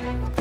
you